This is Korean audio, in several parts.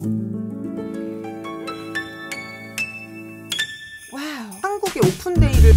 와우. 한국의 오픈데이를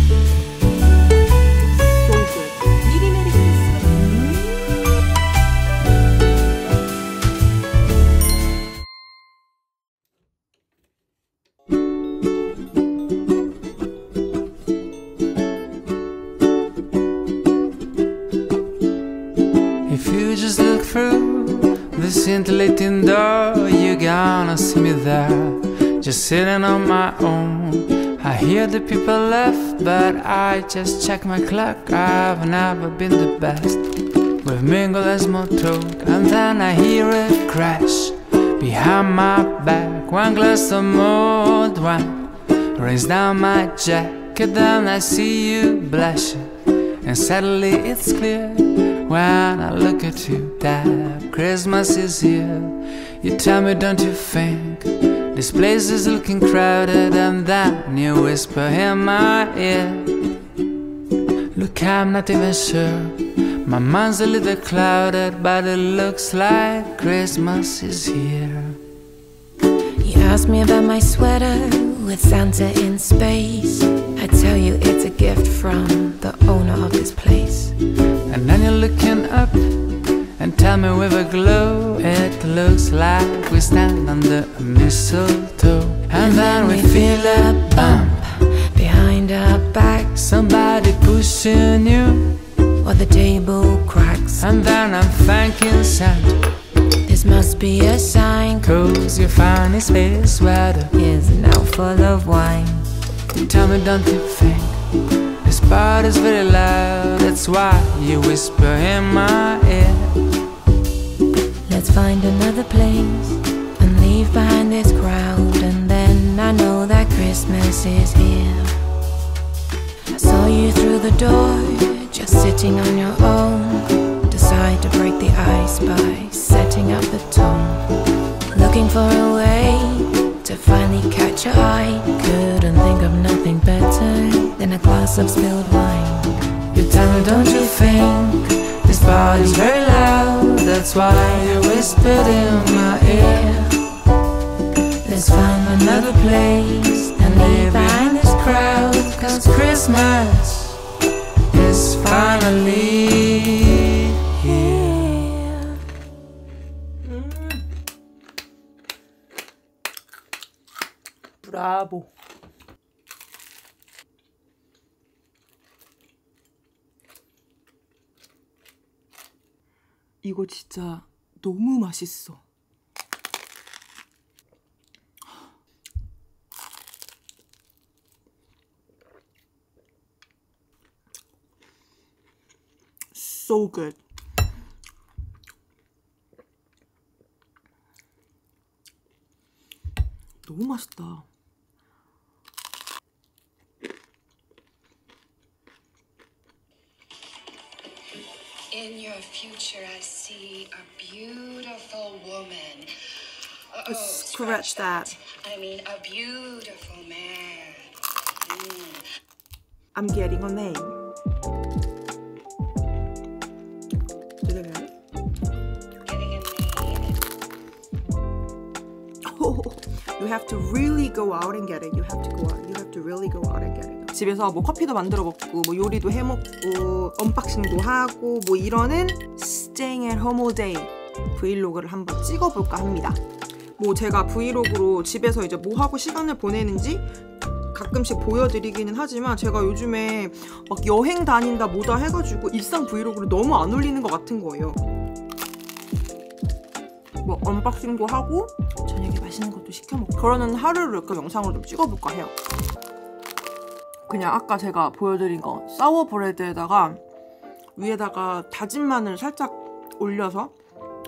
sitting on my own. I hear the people laugh, but I just check my clock. I've never been the best. We've mingled as talk, and then I hear it crash behind my back. One glass of mulled wine rains down my jacket, then I see you blushing. And suddenly it's clear when I look at you that Christmas is here. You tell me, don't you think this place is looking crowded? And then you whisper in my ear, Look, I'm not even sure. My mind's a little clouded, but it looks like Christmas is here. You asked me about my sweater with Santa in space. I tell you it's a gift from the owner of this place. And then you're looking up and tell me with a glow It looks like we stand under a mistletoe And then we feel a bump Behind our back, Somebody pushing you or the table cracks. And then I'm thanking Santa This must be a sign. Cause your funny space sweater Is now full of wine. Tell me don't you think This part is very loud That's why you whisper in my ear find another place and leave behind this crowd. And then I know that Christmas is here. I saw you through the door, just sitting on your own. Decide to break the ice by setting up the tone. Looking for a way to finally catch your eye. Couldn't think of nothing better than a glass of spilled wine. You tell me don't you think Party's very loud That's why you whispered in my ear. Let's find another place and leave behind this crowd. Cause Christmas is finally here. 브 이거 진짜 너무 맛있어. So good. 너무 맛있다. In your future, I see a beautiful woman. Oh, scratch that. I mean, a beautiful man. Mm. I'm getting a name. Do they know? Getting a name. Oh, you have to really go out and get it. You have to go out. You have to really go out and get it. 집에서 뭐 커피도 만들어 먹고 뭐 요리도 해 먹고 unboxing도 하고 뭐 이러는 staying at home all day vlog를 한번 찍어볼까 합니다. 뭐 제가 vlog로 집에서 이제 뭐 하고 시간을 보내는지 가끔씩 보여드리기는 하지만 제가 요즘에 막 여행 다닌다 뭐다 해가지고 일상 vlog를 너무 안 올리는 것 같은 거예요. 뭐 unboxing도 하고 저녁에 맛있는 것도 시켜 먹고 그러는 하루를 그 영상으로 좀 찍어볼까 해요. 그냥 아까 제가 보여드린 거 sour bread에다가 위에다가 다진 마늘 살짝 올려서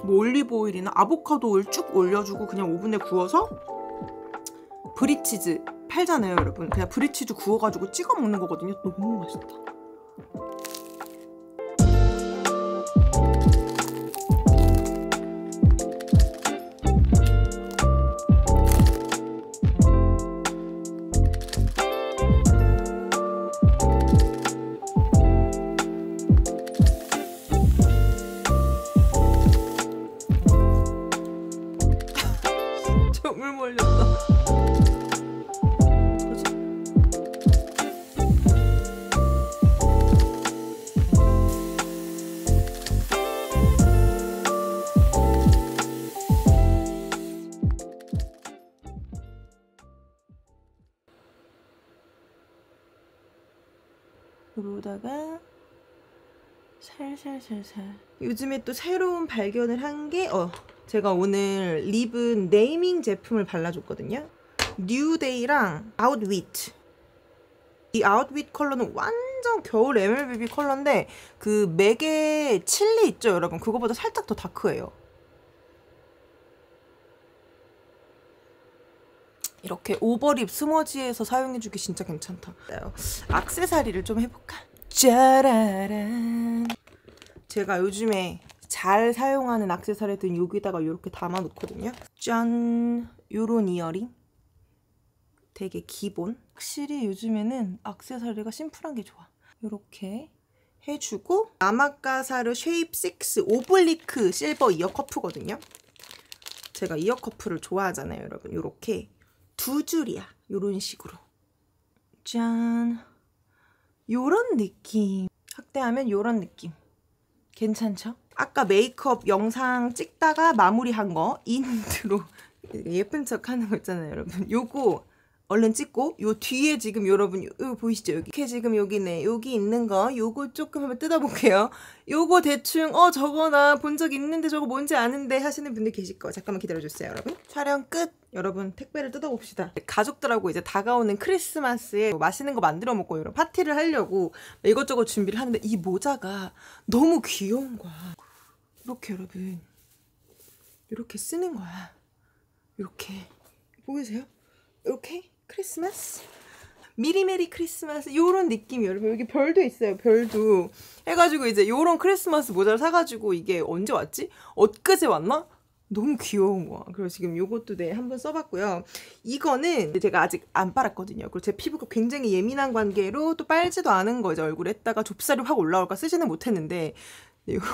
뭐 올리브 오일이나 아보카도 오일 쭉 올려주고 그냥 오븐에 구워서 브리치즈 팔잖아요 여러분. 그냥 브리치즈 구워가지고 찍어 먹는 거거든요. 너무 맛있다 그러다가 살살살살. 요즘에 또 새로운 발견을 한 게 어 제가 오늘 lip은 네이밍 제품을 발라줬거든요. 뉴데이랑 아웃위트 이 아웃윗 컬러는 완전 겨울 MLBB 컬러인데 그 맥의 칠리 있죠 여러분? 그거보다 살짝 더 다크해요 이렇게 overlip smudge에서 사용해주기 진짜 괜찮다 악세사리를 좀 해볼까? 짜라란 제가 요즘에 잘 사용하는 악세사리들은 여기다가 이렇게 담아놓거든요 짠 요런 이어링 되게 기본. 확실히 요즘에는 악세사리가 심플한 게 좋아. 이렇게 해주고 아마카사르 shape 6 oblique silver ear cuff거든요. 제가 ear cuff를 좋아하잖아요, 여러분. 이렇게 두 줄이야. 이런 식으로. 짠. 요런 느낌. 확대하면 요런 느낌. 괜찮죠? 아까 메이크업 영상 찍다가 마무리한 거 인트로 예쁜 척 하는 거 있잖아요, 여러분. 요거 얼른 찍고 요 뒤에 지금 여러분 요 보이시죠? 여기. 이렇게 지금 여기네 여기 있는 거 요거 조금 한번 뜯어볼게요. 요거 대충 어 저거 나 본 적 있는데 저거 뭔지 아는데 하시는 분들 계실 거 잠깐만 기다려주세요 여러분. 촬영 끝! 여러분 택배를 뜯어봅시다. 가족들하고 이제 다가오는 크리스마스에 뭐 맛있는 거 만들어 먹고 이런 파티를 하려고 이것저것 준비를 하는데 이 모자가 너무 귀여운 거야. 이렇게 여러분. 이렇게 쓰는 거야. 이렇게. 보이세요? 이렇게 크리스마스 미리 메리 크리스마스 요런 느낌이 여러분 여기 별도 있어요 별도 해가지고 이제 요런 크리스마스 모자를 사가지고 이게 언제 왔지? 엊그제 왔나? 너무 귀여운 거야. 그래서 지금 요것도 네, 한번 써봤고요. 이거는 제가 아직 안 빨았거든요. 그리고 제 피부가 굉장히 예민한 관계로 또 빨지도 않은 거죠. 얼굴에 했다가 좁쌀이 확 올라올까 쓰지는 못했는데 네, 요거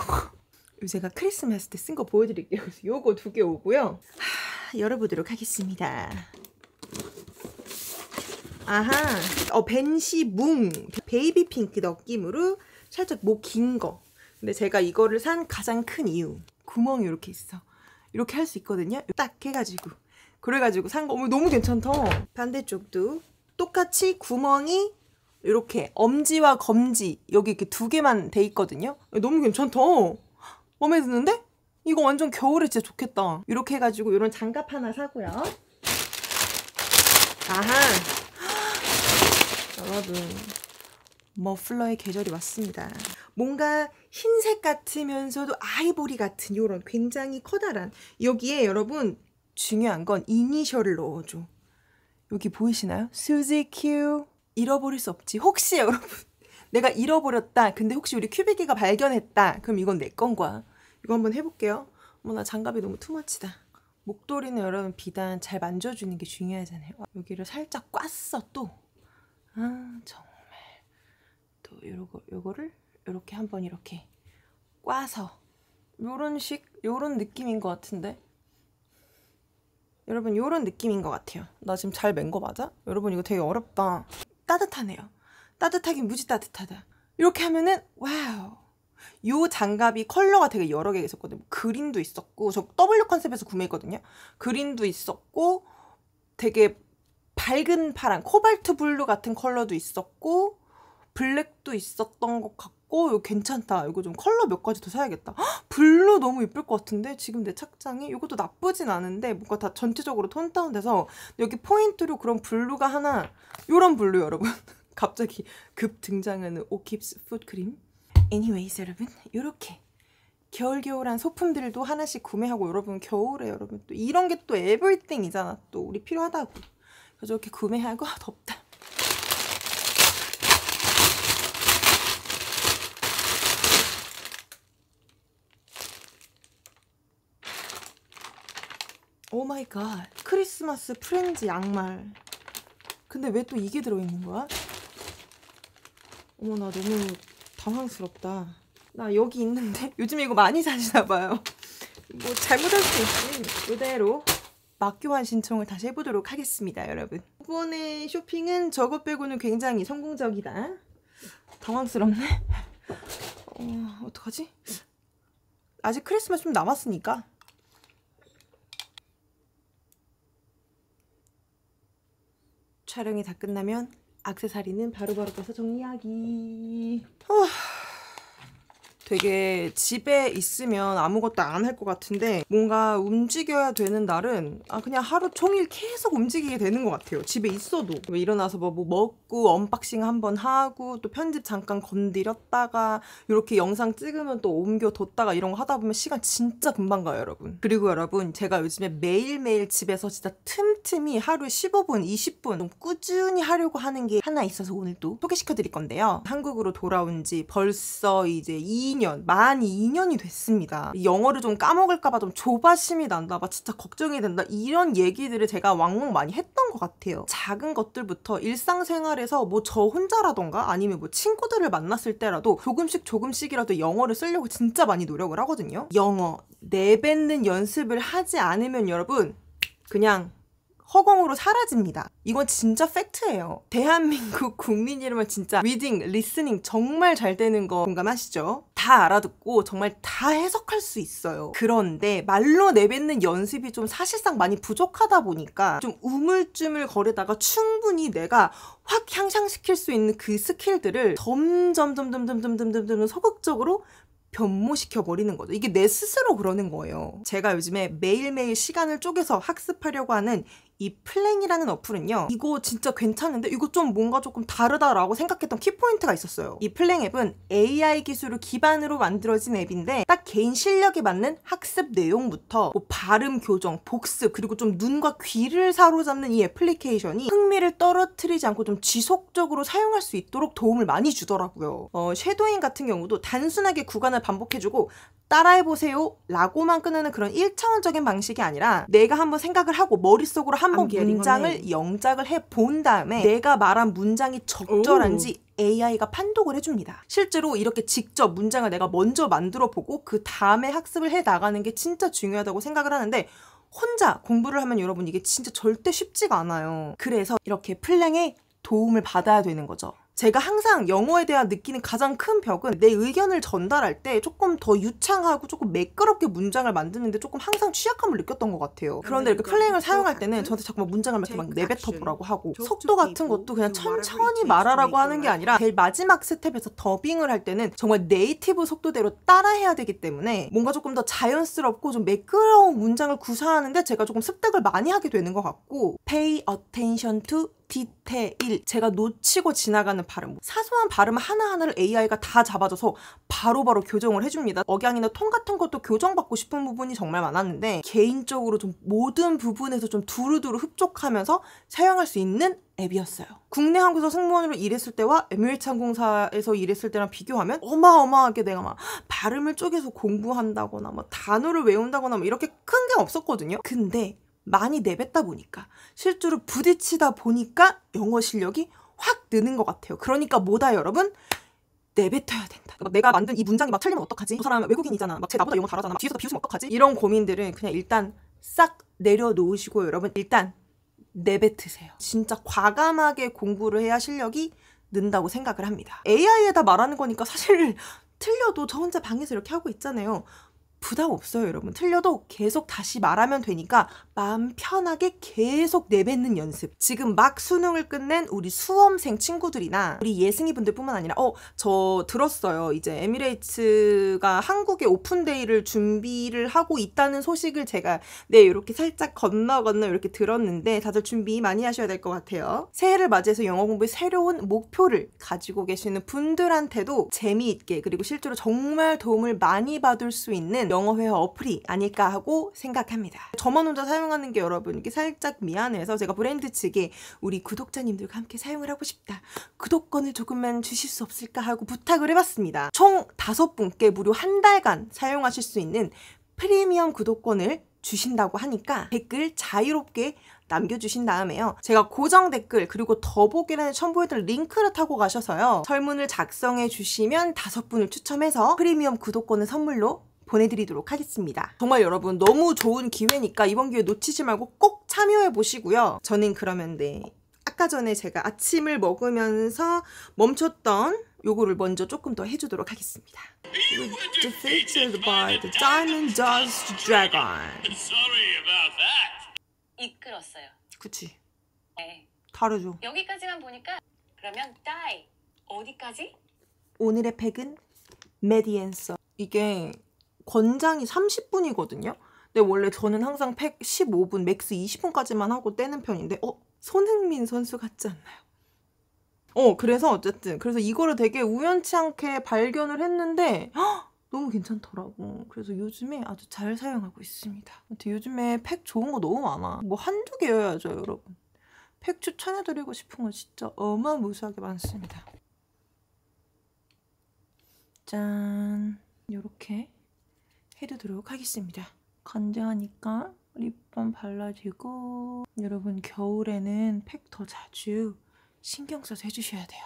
제가 크리스마스 때 쓴 거 보여드릴게요. 그래서 요거 두 개 오고요. 하, 열어보도록 하겠습니다. 아하, 어 벤시 뭉 baby pink 느낌으로 살짝 목 긴 거. 근데 제가 이거를 산 가장 큰 이유 구멍이 이렇게 있어. 이렇게 할 수 있거든요. 딱 해가지고 그래가지고 산 거. 너무 괜찮다. 반대쪽도 똑같이 구멍이 이렇게 엄지와 검지 여기 이렇게 두 개만 돼 있거든요. 너무 괜찮다. 마음에 드는데? 이거 완전 겨울에 진짜 좋겠다. 이렇게 해가지고 이런 장갑 하나 사고요. 아하. 여러분 머플러의 계절이 왔습니다. 뭔가 흰색 같으면서도 아이보리 같은 이런 굉장히 커다란 여기에 여러분 중요한 건 이니셜을 넣어줘. 여기 보이시나요? 수지 큐 잃어버릴 수 없지. 혹시 여러분 내가 잃어버렸다. 근데 혹시 우리 큐비기가 발견했다. 그럼 이건 내 건 거야. 이거 한번 해볼게요. 어머 나 장갑이 너무 투머치다. 목도리는 여러분 비단 잘 만져주는 게 중요하잖아요. 여기를 살짝 꽈 또. 아 정말 또 요거 요거를 요렇게 한번 이렇게 꽈서 요런 식 요런 느낌인 것 같은데? 여러분 요런 느낌인 것 같아요. 나 지금 잘 맨 거 맞아? 여러분 이거 되게 어렵다. 따뜻하네요. 따뜻하긴 무지 따뜻하다. 이렇게 하면은 wow. 요 장갑이 컬러가 되게 여러 개 있었거든요. 그린도 있었고 저 W 컨셉에서 구매했거든요. 그린도 있었고 되게 밝은 파란 코발트 블루 같은 컬러도 있었고 블랙도 있었던 것 같고 이거 괜찮다. 이거 좀 컬러 몇 가지 더 사야겠다. 헉, 블루 너무 예쁠 것 같은데 지금 내 착장이 이것도 나쁘진 않은데 뭔가 다 전체적으로 tone down돼서 여기 포인트로 그런 블루가 하나 요런 블루 여러분 갑자기 급 등장하는 오킵스 foot cream anyways 여러분 요렇게 겨울겨울한 소품들도 하나씩 구매하고 여러분 겨울에 여러분 또 이런 게 또 everything이잖아 또 우리 필요하다고 그래서 이렇게 구매하고 아, 덥다. oh my god. 크리스마스 프렌즈 양말. 근데 왜 또 이게 들어있는 거야? 어머 나 너무 당황스럽다. 나 여기 있는데 요즘에 이거 많이 사시나 봐요. 뭐 잘못할 수 있지. 이대로 막교환 신청을 다시 해보도록 하겠습니다, 여러분. 이번에 쇼핑은 저것 빼고는 굉장히 성공적이다. 당황스럽네. 어, 어떡하지? 아직 크리스마스 좀 남았으니까. 촬영이 다 끝나면 악세사리는 바로바로 빼서 정리하기. 후. 되게 집에 있으면 아무것도 안 할 것 같은데 뭔가 움직여야 되는 날은 아 그냥 하루 종일 계속 움직이게 되는 것 같아요. 집에 있어도 왜 일어나서 뭐, 뭐 먹고 unboxing 한번 하고 또 편집 잠깐 건드렸다가 이렇게 영상 찍으면 또 옮겨뒀다가 이런 거 하다 보면 시간 진짜 금방 가요, 여러분. 그리고 여러분 제가 요즘에 매일매일 집에서 진짜 틈틈이 하루에 15분, 20분 좀 꾸준히 하려고 하는 게 하나 있어서 오늘 또 소개시켜 드릴 건데요. 한국으로 돌아온 지 벌써 이제 2년, 만 2년이 됐습니다. 영어를 좀 까먹을까봐 좀 조바심이 난다, 막 진짜 걱정이 된다, 이런 얘기들을 제가 왕왕 많이 했던 것 같아요. 작은 것들부터 일상생활에서 뭐 저 혼자라던가 아니면 뭐 친구들을 만났을 때라도 조금씩 조금씩이라도 영어를 쓰려고 진짜 많이 노력을 하거든요. 영어, 내뱉는 연습을 하지 않으면 여러분, 그냥 허공으로 사라집니다. 이건 진짜 팩트예요. 대한민국 국민이라면 진짜 reading, listening 정말 잘 되는 거 공감하시죠? 다 알아듣고 정말 다 해석할 수 있어요. 그런데 말로 내뱉는 연습이 좀 사실상 많이 부족하다 보니까 좀 우물쭈물 거리다가 충분히 내가 확 향상시킬 수 있는 그 스킬들을 점점 점점 점점 점점 점점 소극적으로 변모시켜 버리는 거죠. 이게 내 스스로 그러는 거예요. 제가 요즘에 매일매일 시간을 쪼개서 학습하려고 하는 이 플랭이라는 어플은요. 이거 진짜 괜찮은데 이거 좀 뭔가 조금 다르다라고 생각했던 키포인트가 있었어요. 이 플랭 앱은 AI 기술을 기반으로 만들어진 앱인데 딱 개인 실력에 맞는 학습 내용부터 뭐 발음 교정, 복습 그리고 좀 눈과 귀를 사로잡는 이 애플리케이션이 흥미를 떨어뜨리지 않고 좀 지속적으로 사용할 수 있도록 도움을 많이 주더라고요. 어, shadowing 같은 경우도 단순하게 구간을 반복해주고 따라해보세요 라고만 끊는 그런 1차원적인 방식이 아니라 내가 한번 생각을 하고 머릿속으로 한번 문장을 영작을 해 본 다음에 내가 말한 문장이 적절한지 AI가 판독을 해줍니다. 실제로 이렇게 직접 문장을 내가 먼저 만들어 보고 그 다음에 학습을 해 나가는 게 진짜 중요하다고 생각을 하는데 혼자 공부를 하면 여러분 이게 진짜 절대 쉽지가 않아요. 그래서 이렇게 플랭의 도움을 받아야 되는 거죠. 제가 항상 영어에 대한 느끼는 가장 큰 벽은 내 의견을 전달할 때 조금 더 유창하고 조금 매끄럽게 문장을 만드는데 조금 항상 취약함을 느꼈던 것 같아요. 그런데 이렇게 플랭을 사용할 때는 저한테 자꾸 문장을 이렇게 막 내뱉어 보라고 하고 속도 같은 것도 그냥 천천히 말하라고 하는 게 아니라 제일 마지막 스텝에서 더빙을 할 때는 정말 native 속도대로 따라해야 되기 때문에 뭔가 조금 더 자연스럽고 좀 매끄러운 문장을 구사하는데 제가 조금 습득을 많이 하게 되는 것 같고 pay attention to detail 제가 놓치고 지나가는 발음 사소한 발음 하나하나를 AI가 다 잡아줘서 바로 바로 교정을 해줍니다 억양이나 톤 같은 것도 교정받고 싶은 부분이 정말 많았는데 개인적으로 좀 모든 부분에서 좀 두루두루 흡족하면서 사용할 수 있는 앱이었어요. 국내 항공사 승무원으로 일했을 때와 에미레이트 항공사에서 일했을 때랑 비교하면 어마어마하게 내가 막 발음을 쪼개서 공부한다거나 뭐 단어를 외운다거나 뭐 이렇게 큰 게 없었거든요. 근데 많이 내뱉다 보니까 실제로 부딪히다 보니까 영어 실력이 확 느는 것 같아요. 그러니까 뭐다 여러분? 내뱉어야 된다. 막 내가 만든 이 문장이 막 틀리면 어떡하지? 저 사람 외국인이잖아. 막 쟤 나보다 영어 잘하잖아. 막 뒤에서 비웃으면 어떡하지? 이런 고민들은 그냥 일단 싹 내려놓으시고 여러분 일단 내뱉으세요. 진짜 과감하게 공부를 해야 실력이 는다고 생각을 합니다. AI에다 말하는 거니까 사실 틀려도 저 혼자 방에서 이렇게 하고 있잖아요. 부담 없어요, 여러분. 틀려도 계속 다시 말하면 되니까 마음 편하게 계속 내뱉는 연습. 지금 막 수능을 끝낸 우리 수험생 친구들이나 우리 예승이 분들뿐만 아니라 어, 저 들었어요. 이제 에미레이츠가 한국에 오픈데이를 준비를 하고 있다는 소식을 제가 네, 이렇게 살짝 건너 건너 이렇게 들었는데 다들 준비 많이 하셔야 될 것 같아요. 새해를 맞이해서 영어 공부의 새로운 목표를 가지고 계시는 분들한테도 재미있게 그리고 실제로 정말 도움을 많이 받을 수 있는 영어 회화 어플이 아닐까 하고 생각합니다. 저만 혼자 사용하는 게 여러분 이게 살짝 미안해서 제가 브랜드 측에 우리 구독자님들과 함께 사용을 하고 싶다. 구독권을 조금만 주실 수 없을까 하고 부탁을 해봤습니다. 총 다섯 분께 무료 한 달간 사용하실 수 있는 프리미엄 구독권을 주신다고 하니까 댓글 자유롭게 남겨주신 다음에요. 제가 고정 댓글 그리고 더보기란에 첨부해둘 링크를 타고 가셔서요. 설문을 작성해 주시면 다섯 분을 추첨해서 프리미엄 구독권을 선물로 보내드리도록 하겠습니다. 정말 여러분 너무 좋은 기회니까 이번 기회 놓치지 말고 꼭 참여해 보시고요. 저는 그러면 네 아까 전에 제가 아침을 먹으면서 멈췄던 요거를 먼저 조금 더 해주도록 하겠습니다. Defeated by the Diamond Dust Dragon. Sorry about that. 이끌었어요. 그치 네. 다르죠. 여기까지만 보니까 그러면 die 어디까지? 오늘의 팩은 메디앤서. 이게 권장이 30분이거든요. 근데 원래 저는 항상 팩 15분, 맥스 20분까지만 하고 떼는 편인데, 어? 손흥민 선수 같지 않나요? 어, 그래서 어쨌든, 그래서 이거를 되게 우연치 않게 발견을 했는데, 헉! 너무 괜찮더라고. 그래서 요즘에 아주 잘 사용하고 있습니다. 아무튼 요즘에 팩 좋은 거 너무 많아. 뭐 한두 개여야죠, 여러분. 팩 추천해드리고 싶은 거 진짜 어마무시하게 많습니다. 짠. 요렇게 해두도록 하겠습니다. 건조하니까 립밤 발라주고 여러분 겨울에는 팩 더 자주 신경 써서 해주셔야 돼요.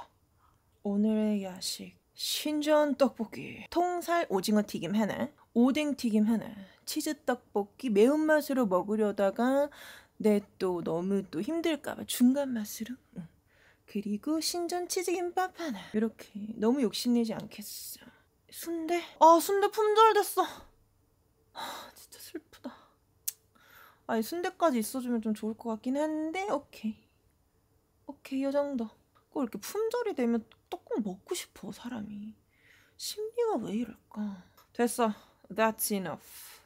오늘의 야식 신전 떡볶이 통살 오징어 튀김 하나 오뎅 튀김 하나 치즈 떡볶이 매운맛으로 먹으려다가 내 또 너무 또 힘들까봐 중간 맛으로 응. 그리고 신전 치즈김밥 하나 이렇게 너무 욕심내지 않겠어 순대? 아 순대 품절됐어 아, 진짜 슬프다. 아니 순대까지 있어주면 좀 좋을 것 같긴 한데 오케이. 오케이 이 정도. 꼭 이렇게 품절이 되면 또꼭 먹고 싶어 사람이. 심리가 왜 이럴까? 됐어. That's enough.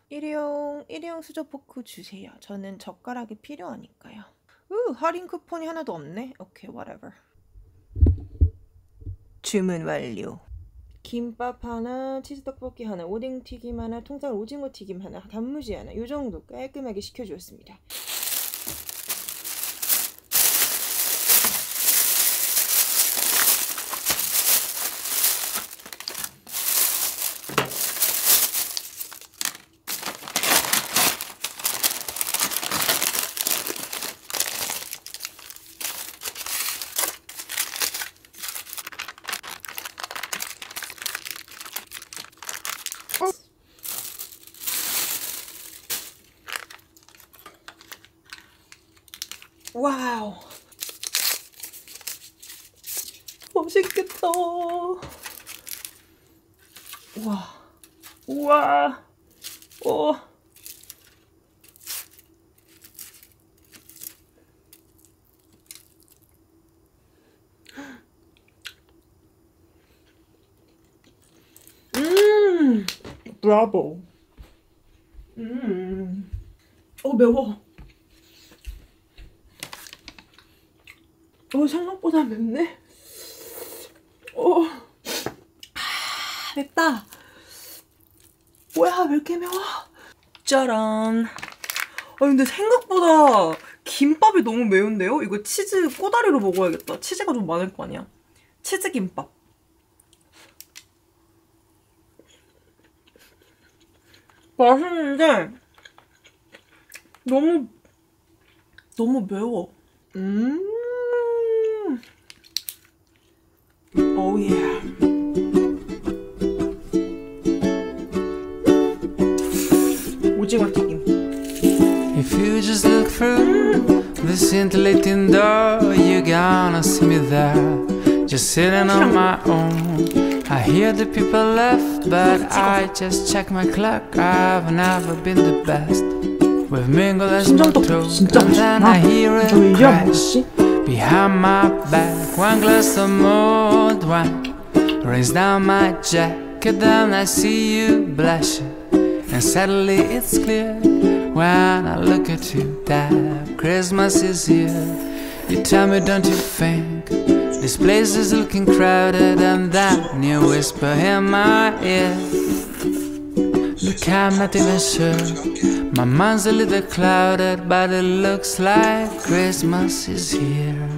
일회용 일회용 수저 포크 주세요. 저는 젓가락이 필요하니까요. 으 할인 쿠폰이 하나도 없네. 오케이 whatever. 주문 완료 김밥 하나, 치즈 떡볶이 하나, 오뎅 튀김 하나, 통살 오징어 튀김 하나, 단무지 하나, 요 정도 깔끔하게 시켜주었습니다. 와우. 맛있겠다. 와. 우와. 오. 음. 브라보. 음. 어 매워. 어, 생각보다 맵네. 어, 아, 맵다. 뭐야, 왜 이렇게 매워? 짜란. 아, 근데 생각보다 김밥이 너무 매운데요? 이거 치즈 꼬다리로 먹어야겠다. 치즈가 좀 많을 거 아니야. 치즈 김밥. 맛있는데 너무 너무 매워. 음. Oh yeah. If you just look through the scintillating door, you're gonna see me there. Just sitting on my own. I hear the people laugh, but I just check my clock. I've never been the best. We've mingled as much, and then I hear it crash behind my back. One glass of mulled wine rains down my jacket, then I see you blushing, and suddenly it's clear when I look at you that Christmas is here. You tell me, don't you think this place is looking crowded? And then you whisper in my ear. I'm not even sure. My mind's a little clouded, but it looks like Christmas is here.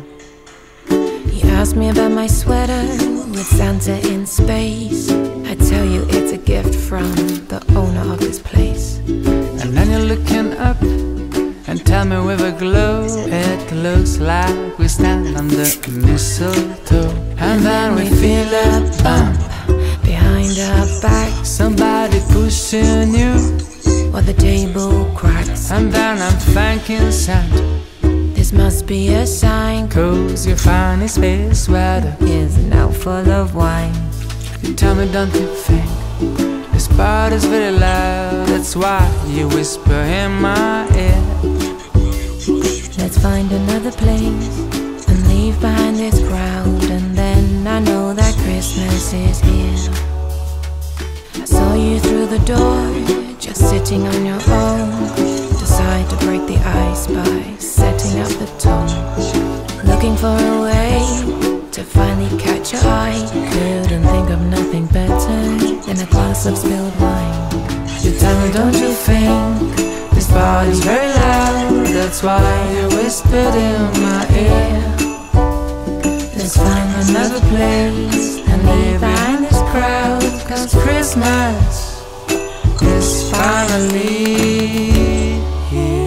You asked me about my sweater with Santa in space. I tell you it's a gift from the owner of this place. And then you're looking up and tell me with a glow, it looks like we stand under mistletoe. And then we feel a bump behind our back Somebody pushing you, or the table cracks. and then I'm thanking Santa. This must be a sign. Cause your funny space sweater. Is now full of wine. You tell me, don't you think this party's very loud? That's why you whisper in my ear. Let's find another place and leave behind this crowd. And then I know that Christmas is here. Saw you through the door, just sitting on your own. Decide to break the ice by setting up the tone. Looking for a way to finally catch your eye. Couldn't think of nothing better than a glass of spilled wine. You tell me, don't you think this party's very loud? That's why you whispered in my ear. Let's find another place and leave crowd. Cause Christmas is finally here.